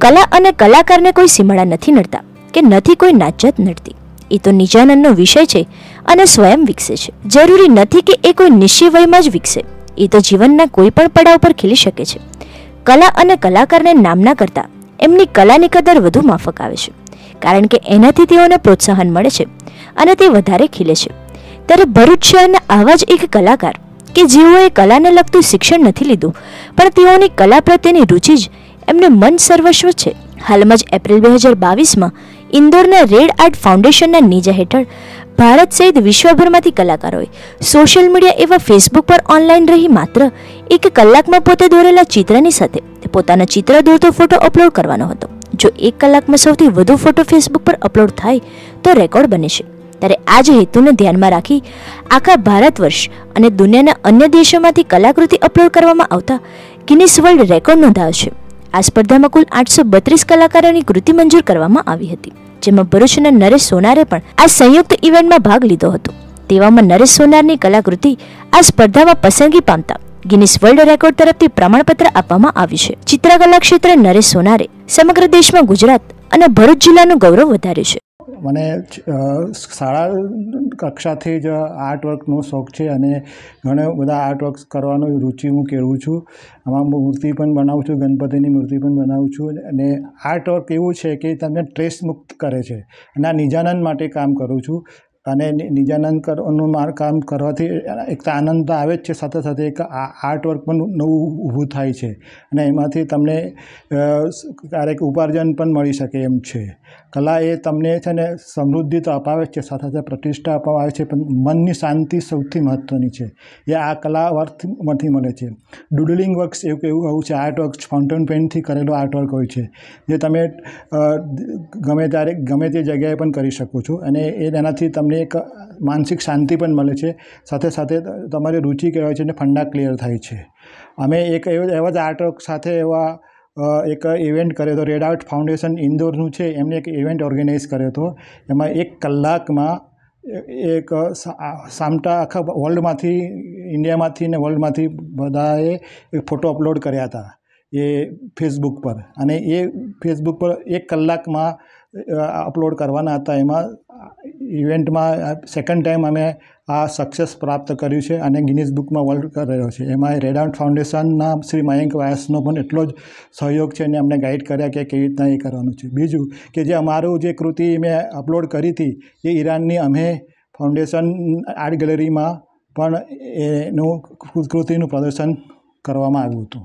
કલા અને કલાકારને કોઈ સીમાડા નથી નડતા કે નથી કોઈ નાચત નડતી. એ તો નિજાનંદનો વિષય છે અને સ્વયં વિકસે છે. જરૂરી નથી કે એ કોઈ નિશ્ચય વયમાં જ વિકસે. એ તો જીવનના કોઈ પણ પડાવ પર ખીલી શકે છે. કલા અને કલાકારને નામના કરતાં એમની કલાની કદર વધુ માફક આવે છે. કારણ કે એનાથી તેઓને પ્રોત્સાહન મળે છે અને તે વધારે ખીલે છે. ત્યારે ભરૂચ શહેરના આવા જ એક કલાકાર કે જેઓએ કલાને લગતું શિક્ષણ નથી લીધું, પણ તેઓની કલા પ્રત્યેની રુચિ જ એમને મન સર્વસ્વ છે. હાલમાં જ એપ્રિલ બે હજાર બાવીસમાં ઇન્દોરના રેડ આર્ટ ફાઉન્ડેશનના નીજા હેઠળ ભારત સહિત વિશ્વભરમાંથી કલાકારોએ સોશિયલ મીડિયા એવા ફેસબુક પર ઓનલાઈન રહી માત્ર એક કલાકમાં પોતે દોરેલા ચિત્રની સાથે પોતાના ચિત્ર દોરતો ફોટો અપલોડ કરવાનો હતો. જો એક કલાકમાં સૌથી વધુ ફોટો ફેસબુક પર અપલોડ થાય તો રેકોર્ડ બને છે. ત્યારે આ જ હેતુને ધ્યાનમાં રાખી આખા ભારત વર્ષ અને દુનિયાના અન્ય દેશોમાંથી કલાકૃતિ અપલોડ કરવામાં આવતા ગિનિસ વર્લ્ડ રેકોર્ડ નોંધાયો છે. આ સ્પર્ધામાં કુલ આઠસો બત્રીસ કલાકારોની કૃતિ મંજૂર કરવામાં આવી હતી, જેમાં ભરૂચના નરેશ સોનારે પણ આ સંયુક્ત ઇવેન્ટમાં ભાગ લીધો હતો. તેવામાં નરેશ સોનારની કલાકૃતિ આ સ્પર્ધામાં પસંદગી પામતા ગિનિસ વર્લ્ડ રેકોર્ડ તરફથી પ્રમાણપત્ર આપવામાં આવ્યું છે. ચિત્રકલા ક્ષેત્રે નરેશ સોનારે સમગ્ર દેશમાં ગુજરાત અને ભરૂચ જિલ્લાનું ગૌરવ વધાર્યું છે. મને શાળા કક્ષાથી જ આર્ટ વર્કનો શોખ છે અને ઘણા બધા આર્ટ વર્ક કરવાનો રુચિ હું કેળવું છું. આમાં મૂર્તિ પણ બનાવું છું, ગણપતિની મૂર્તિ પણ બનાવું છું અને આર્ટ વર્ક એવું છે કે તમને ટ્રેસ મુક્ત કરે છે અને આ નિજાનંદ માટે કામ કરું છું. અને નિજાનંદ કરવાનું કામ કરવાથી એક તો આનંદ તો આવે જ છે, સાથે સાથે એક આર્ટ વર્ક પણ નવું ઊભું થાય છે. અને એમાંથી તમને ક્યારેક ઉપાર્જન પણ મળી શકે એમ છે. કલા એ તમને છે ને સમૃદ્ધિ તો અપાવે જ છે, સાથે સાથે પ્રતિષ્ઠા અપાવે છે, પણ મનની શાંતિ સૌથી મહત્ત્વની છે. એ આ કલા વર્કમાંથી મળે છે. ડુડલિંગ વર્ક્સ એવું એવું એવું છે, આર્ટ વર્ક ફાઉન્ટેન પેનથી કરેલો આર્ટ વર્ક હોય છે, જે તમે ગમે ત્યારે, ગમે તે જગ્યાએ પણ કરી શકો છો. અને એ એનાથી તમને એક માનસિક શાંતિ પણ મળે છે. સાથે સાથે તમારી રુચિ કહેવાય છે અને ફંડા ક્લિયર થાય છે. અમે એક એવા જ આર્ટ વર્ક સાથે એવા એક ઇવેન્ટ કર્યો હતો, રેડ આર્ટ ફાઉન્ડેશન ઇન્દોરનું છે. એમને એક ઇવેન્ટ ઓર્ગેનાઇઝ કર્યો હતો. એમાં એક કલાકમાં એક સામટા આખા વર્લ્ડમાંથી, ઇન્ડિયામાંથી ને વર્લ્ડમાંથી બધાએ એક ફોટો અપલોડ કર્યા હતા. એ ફેસબુક પર. અને એ ફેસબુક પર એક કલાકમાં અપલોડ કરવાના હતા. એમાં ઇવેન્ટમાં સેકન્ડ ટાઈમ અમે આ સક્સેસ પ્રાપ્ત કર્યું છે અને ગિનિસ બુકમાં વર્લ્ડ કરેલો છે. એમાં રેડાઉન્ટ ફાઉન્ડેશનના શ્રી મયંક વ્યાસનો પણ એટલો જ સહયોગ છે અને અમને ગાઈડ કર્યા કે કેવી રીતના એ કરવાનું છે. બીજું કે જે અમારું જે કૃતિ મેં અપલોડ કરી હતી, એ ઈરાનની અમે ફાઉન્ડેશન આર્ટ ગેલેરીમાં પણ એનું કૃતિનું પ્રદર્શન કરવામાં આવ્યું હતું.